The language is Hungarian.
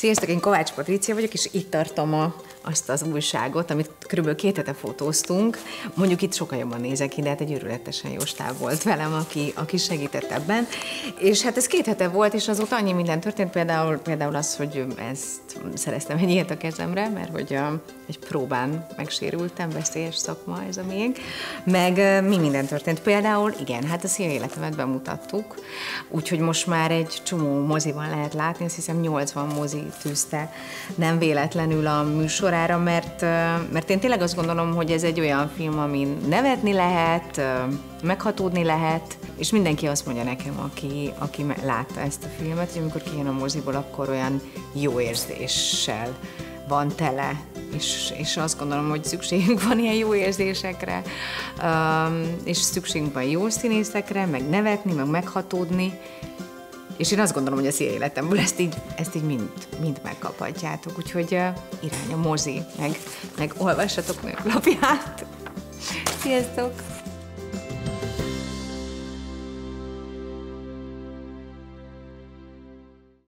Sziasztok, én Kovács Patricia vagyok, és itt tartom a, azt az újságot, amit kb. két hete fotóztunk. Mondjuk itt sokkal jobban nézek ki, de hát egy őrületesen jó stáb volt velem, aki, aki segített ebben. És hát ez két hete volt, és azóta annyi minden történt, például, például az, hogy ezt szereztem egy ilyet a kezemre, mert hogy a, egy próbán megsérültem, veszélyes szakma ez a miénk. Meg mi minden történt. Például, igen, hát a szív életemet bemutattuk, úgyhogy most már egy csomó moziban lehet látni, azt hiszem 80 mozi tűzte. Nem véletlenül a műsorára, mert, mert én tényleg azt gondolom, hogy ez egy olyan film, amin nevetni lehet, meghatódni lehet, és mindenki azt mondja nekem, aki, aki látta ezt a filmet, hogy amikor kijön a moziból, akkor olyan jó érzéssel van tele, és, és azt gondolom, hogy szükségünk van ilyen jó érzésekre, és szükségünk van jó színészekre, meg nevetni, meg meghatódni, és én azt gondolom, hogy az életemből ezt így, ezt így mind, mind megkaphatjátok. Úgyhogy uh, irány a mozi, meg, meg olvassatok meg lapját. Sziasztok!